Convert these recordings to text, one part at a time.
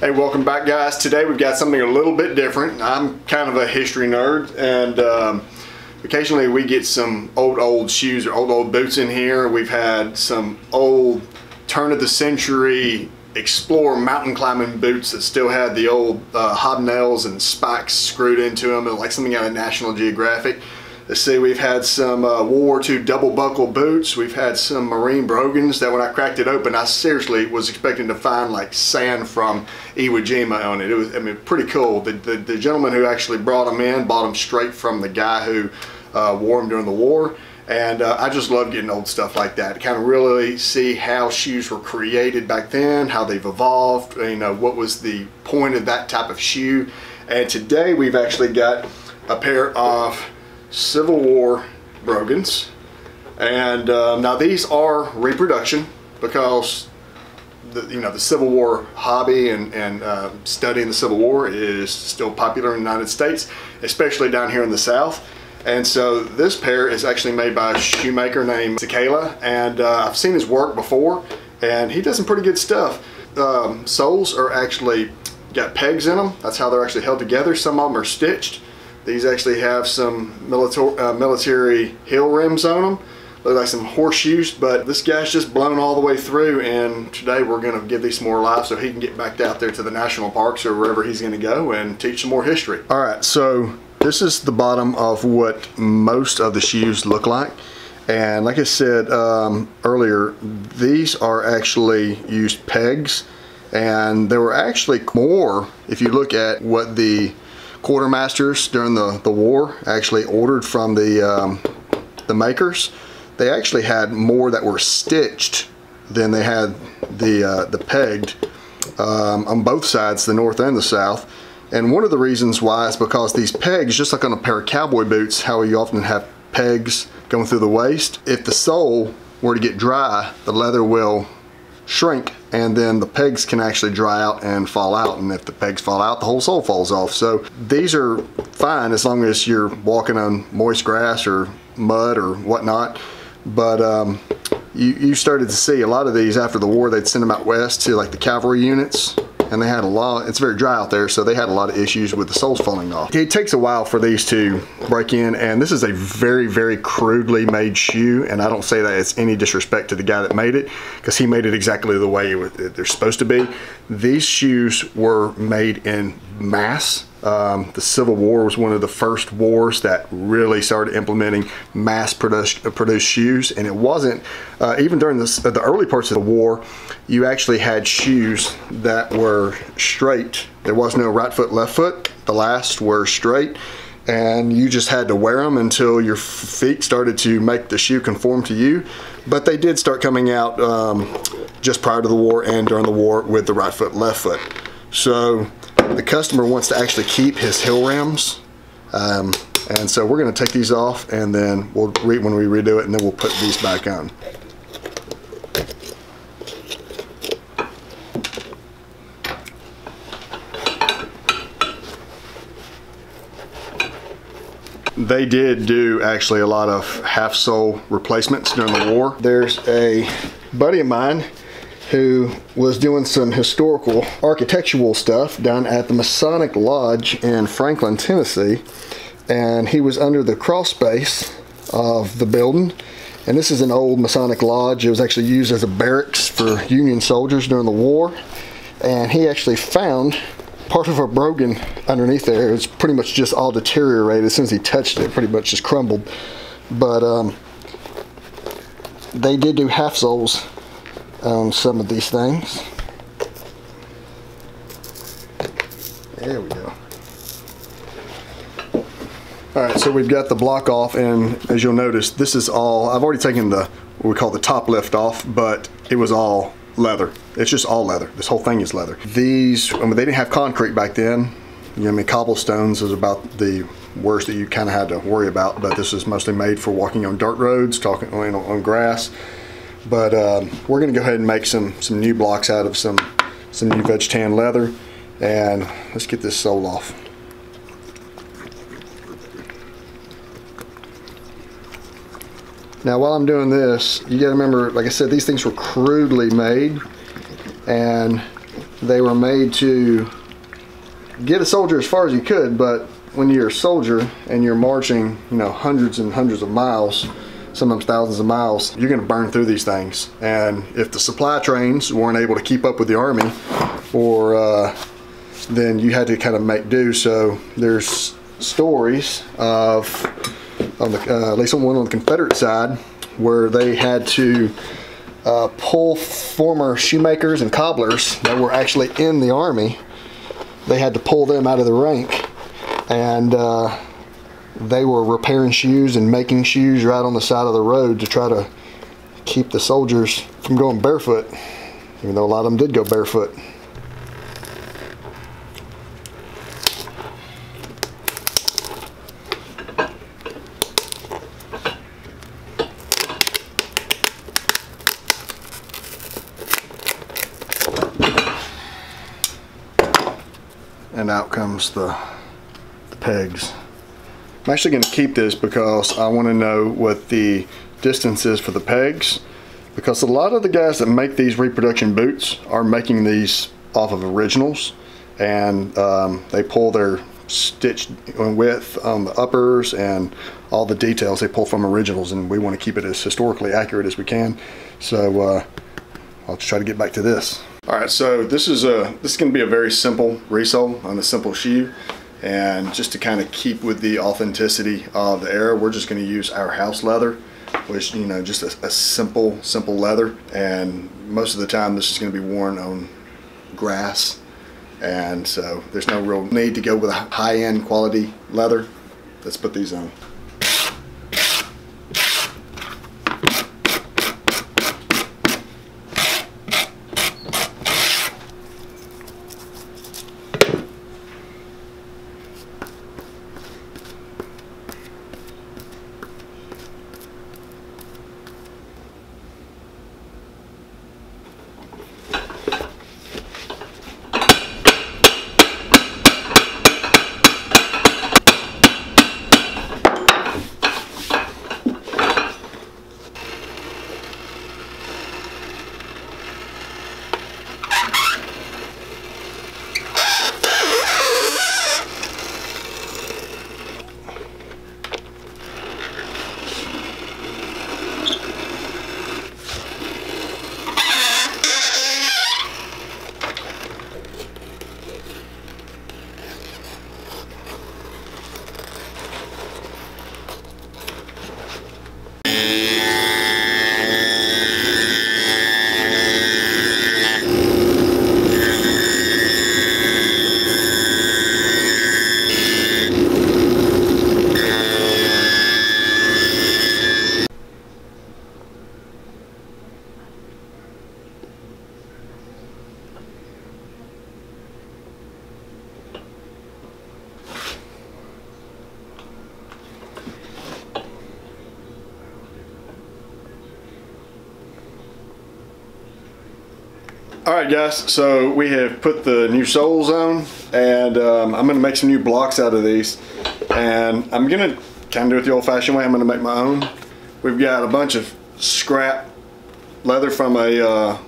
Hey, welcome back guys. Today we've got something a little bit different. I'm kind of a history nerd and um, occasionally we get some old old shoes or old old boots in here. We've had some old turn of the century explorer mountain climbing boots that still had the old uh, hobnails and spikes screwed into them like something out of National Geographic. Let's see, we've had some uh, World War II double buckle boots. We've had some Marine Brogans that when I cracked it open, I seriously was expecting to find like sand from Iwo Jima on it. It was, I mean, pretty cool. The, the, the gentleman who actually brought them in bought them straight from the guy who uh, wore them during the war. And uh, I just love getting old stuff like that. Kind of really see how shoes were created back then, how they've evolved, you know, what was the point of that type of shoe. And today we've actually got a pair of Civil War Brogans. And um, now these are reproduction because the, you know the Civil War hobby and, and uh, studying the Civil War is still popular in the United States, especially down here in the South. And so this pair is actually made by a shoemaker named Sakala, and uh, I've seen his work before, and he does some pretty good stuff. Um, soles are actually got pegs in them. That's how they're actually held together. Some of them are stitched. These actually have some military, uh, military heel rims on them. Look like some horseshoes, but this guy's just blown all the way through and today we're gonna give these more life so he can get back out there to the national parks or wherever he's gonna go and teach some more history. All right, so this is the bottom of what most of the shoes look like. And like I said um, earlier, these are actually used pegs and there were actually more if you look at what the quartermasters during the, the war actually ordered from the, um, the makers. They actually had more that were stitched than they had the, uh, the pegged um, on both sides, the north and the south. And one of the reasons why is because these pegs, just like on a pair of cowboy boots, how you often have pegs going through the waist, if the sole were to get dry, the leather will shrink and then the pegs can actually dry out and fall out and if the pegs fall out the whole sole falls off. So these are fine as long as you're walking on moist grass or mud or whatnot but um, you, you started to see a lot of these after the war they'd send them out west to like the cavalry units and they had a lot, it's very dry out there, so they had a lot of issues with the soles falling off. It takes a while for these to break in, and this is a very, very crudely made shoe, and I don't say that it's any disrespect to the guy that made it, because he made it exactly the way they're supposed to be. These shoes were made in mass um, the Civil War was one of the first wars that really started implementing mass produced, produced shoes, and it wasn't uh, even during this, the early parts of the war. You actually had shoes that were straight. There was no right foot, left foot. The last were straight, and you just had to wear them until your feet started to make the shoe conform to you. But they did start coming out um, just prior to the war and during the war with the right foot, left foot. So the customer wants to actually keep his heel rims. Um, and so we're going to take these off and then we'll re when we redo it and then we'll put these back on. They did do actually a lot of half sole replacements during the war. There's a buddy of mine who was doing some historical architectural stuff down at the Masonic Lodge in Franklin, Tennessee. And he was under the crawl space of the building. And this is an old Masonic Lodge. It was actually used as a barracks for Union soldiers during the war. And he actually found part of a brogan underneath there. It was pretty much just all deteriorated. As soon as he touched it, pretty much just crumbled. But um, they did do half soles on some of these things. There we go. All right, so we've got the block off and as you'll notice, this is all, I've already taken the, what we call the top lift off, but it was all leather. It's just all leather. This whole thing is leather. These, I mean, they didn't have concrete back then. You know, I mean, cobblestones is about the worst that you kind of had to worry about, but this is mostly made for walking on dirt roads, talking know, on grass. But um, we're going to go ahead and make some, some new blocks out of some, some new veg tan leather. And let's get this sole off. Now while I'm doing this, you gotta remember, like I said, these things were crudely made and they were made to get a soldier as far as you could, but when you're a soldier and you're marching, you know, hundreds and hundreds of miles, sometimes thousands of miles, you're going to burn through these things. And if the supply trains weren't able to keep up with the army, or uh, then you had to kind of make do. So there's stories of, on the, uh, at least on one on the Confederate side, where they had to uh, pull former shoemakers and cobblers that were actually in the army. They had to pull them out of the rank, and uh, they were repairing shoes and making shoes right on the side of the road to try to keep the soldiers from going barefoot, even though a lot of them did go barefoot. and out comes the, the pegs. I'm actually going to keep this because I want to know what the distance is for the pegs because a lot of the guys that make these reproduction boots are making these off of originals and um, they pull their stitch width on the uppers and all the details they pull from originals and we want to keep it as historically accurate as we can so uh, I'll try to get back to this. All right, so this is a this is going to be a very simple resole on a simple shoe, and just to kind of keep with the authenticity of the era, we're just going to use our house leather, which you know just a, a simple simple leather, and most of the time this is going to be worn on grass, and so there's no real need to go with a high-end quality leather. Let's put these on. All right, guys, so we have put the new soles on, and um, I'm gonna make some new blocks out of these. And I'm gonna kind of do it the old fashioned way. I'm gonna make my own. We've got a bunch of scrap leather from a, uh,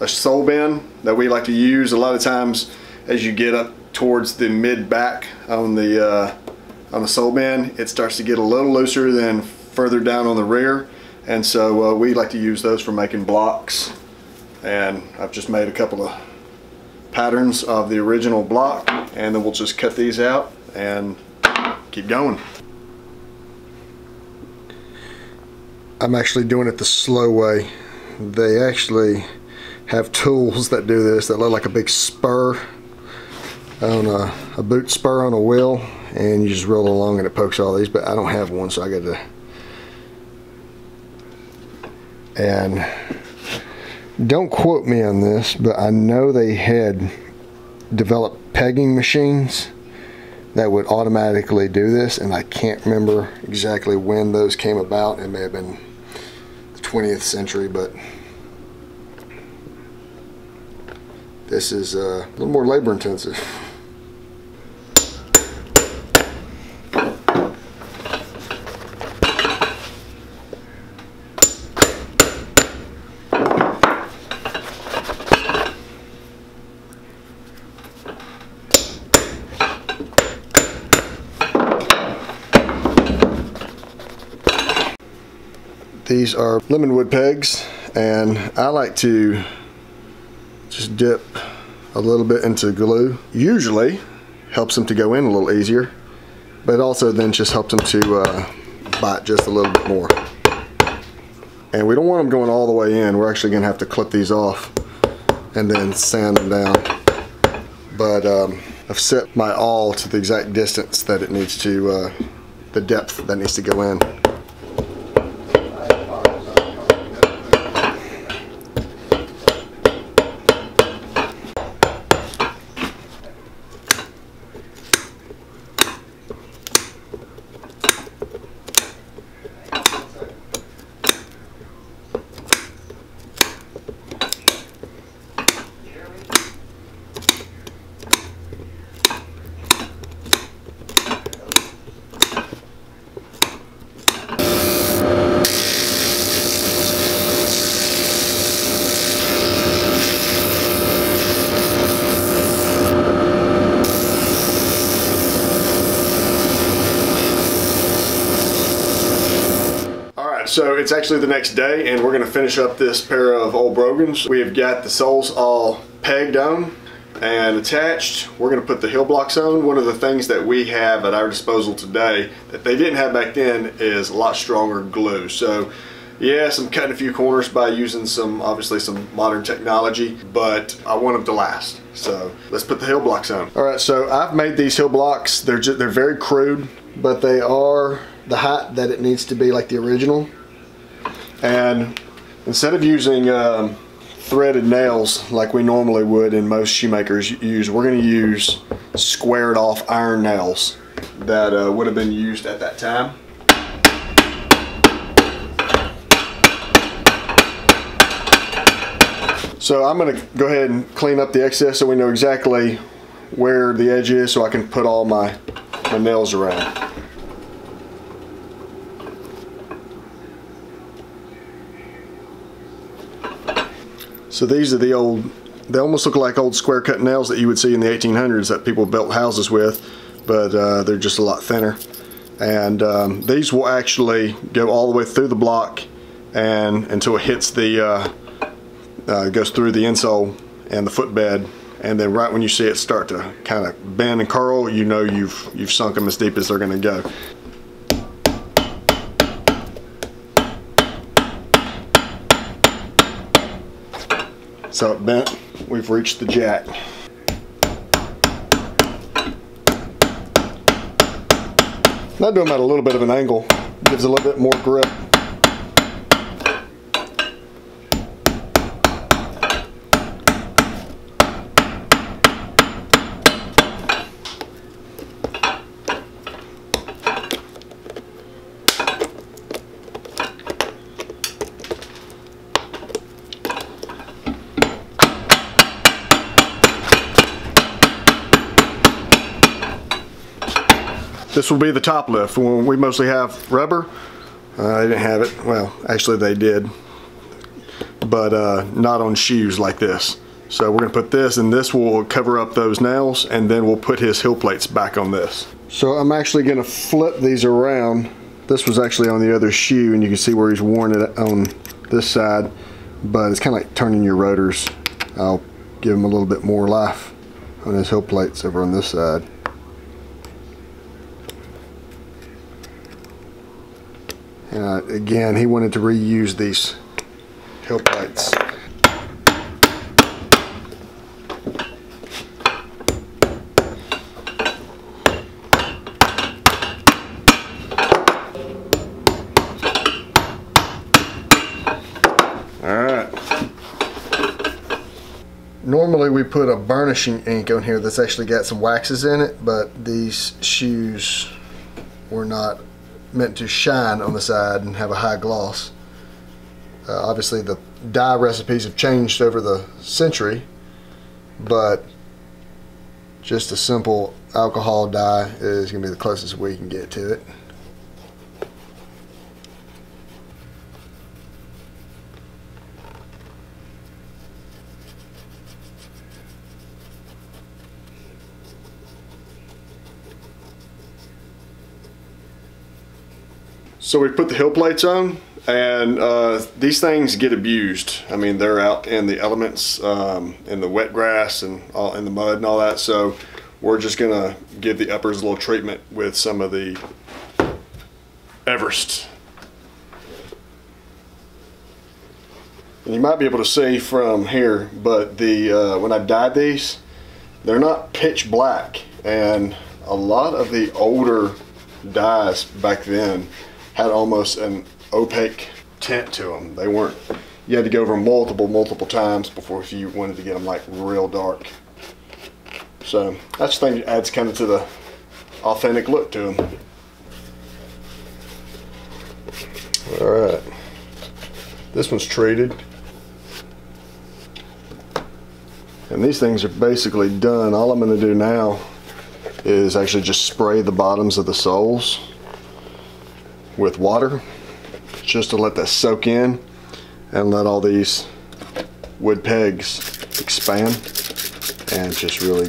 a sole bin that we like to use a lot of times as you get up towards the mid back on the, uh, on the sole bin, it starts to get a little looser than further down on the rear. And so uh, we like to use those for making blocks and I've just made a couple of patterns of the original block and then we'll just cut these out and keep going. I'm actually doing it the slow way. They actually have tools that do this that look like a big spur on a, a boot spur on a wheel and you just roll along and it pokes all these but I don't have one so I got to and don't quote me on this, but I know they had developed pegging machines that would automatically do this, and I can't remember exactly when those came about. It may have been the 20th century, but this is uh, a little more labor intensive. These are lemon wood pegs and I like to just dip a little bit into glue. Usually helps them to go in a little easier, but it also then just helps them to uh, bite just a little bit more. And we don't want them going all the way in. We're actually gonna have to clip these off and then sand them down. But um, I've set my awl to the exact distance that it needs to, uh, the depth that needs to go in. So it's actually the next day and we're gonna finish up this pair of old Brogans. We have got the soles all pegged on and attached. We're gonna put the heel blocks on. One of the things that we have at our disposal today that they didn't have back then is a lot stronger glue. So yes, I'm cutting a few corners by using some, obviously some modern technology, but I want them to last. So let's put the heel blocks on. All right, so I've made these heel blocks. They're, just, they're very crude, but they are the height that it needs to be like the original. And instead of using um, threaded nails like we normally would and most shoemakers use, we're going to use squared off iron nails that uh, would have been used at that time. So I'm going to go ahead and clean up the excess so we know exactly where the edge is so I can put all my, my nails around. So these are the old, they almost look like old square cut nails that you would see in the 1800s that people built houses with, but uh, they're just a lot thinner. And um, these will actually go all the way through the block and until it hits the, uh, uh, goes through the insole and the footbed and then right when you see it start to kind of bend and curl you know you've you've sunk them as deep as they're going to go So it bent, we've reached the jack. Not doing them at a little bit of an angle, gives a little bit more grip. This will be the top lift. We mostly have rubber. Uh, they didn't have it. Well, actually they did, but uh, not on shoes like this. So we're gonna put this and this will cover up those nails and then we'll put his heel plates back on this. So I'm actually gonna flip these around. This was actually on the other shoe and you can see where he's worn it on this side, but it's kind of like turning your rotors. I'll give him a little bit more life on his heel plates over on this side. Uh, again, he wanted to reuse these heel plates. Normally we put a burnishing ink on here that's actually got some waxes in it, but these shoes were not meant to shine on the side and have a high gloss. Uh, obviously the dye recipes have changed over the century, but just a simple alcohol dye is going to be the closest we can get to it. So we put the heel plates on And uh, these things get abused. I mean, they're out in the elements, um, in the wet grass and all, in the mud and all that. So we're just gonna give the uppers a little treatment with some of the Everest. And you might be able to see from here, but the uh, when I dyed these, they're not pitch black. And a lot of the older dyes back then had almost an opaque tint to them. They weren't, you had to go over multiple, multiple times before if you wanted to get them like real dark. So that's the thing that adds kind of to the authentic look to them. All right, this one's treated. And these things are basically done. All I'm gonna do now is actually just spray the bottoms of the soles with water just to let that soak in and let all these wood pegs expand and just really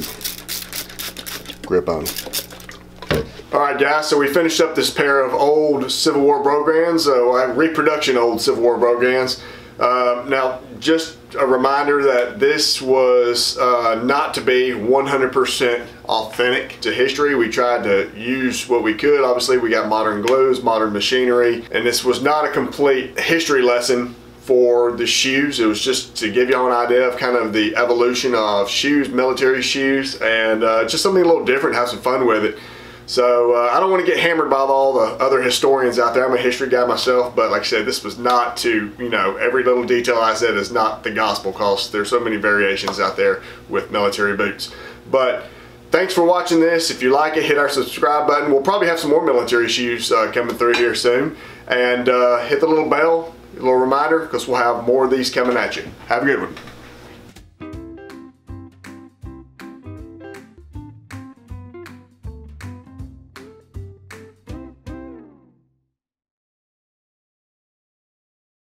grip on. All right, guys, so we finished up this pair of old Civil War Brogans, uh, reproduction old Civil War Brogans. Uh, now, just a reminder that this was uh, not to be 100% authentic to history. We tried to use what we could. Obviously, we got modern glues, modern machinery, and this was not a complete history lesson for the shoes. It was just to give y'all an idea of kind of the evolution of shoes, military shoes, and uh, just something a little different, have some fun with it. So uh, I don't want to get hammered by all the other historians out there. I'm a history guy myself, but like I said, this was not to, you know, every little detail I said is not the gospel because there's so many variations out there with military boots. But thanks for watching this. If you like it, hit our subscribe button. We'll probably have some more military shoes uh, coming through here soon. And uh, hit the little bell, a little reminder, because we'll have more of these coming at you. Have a good one.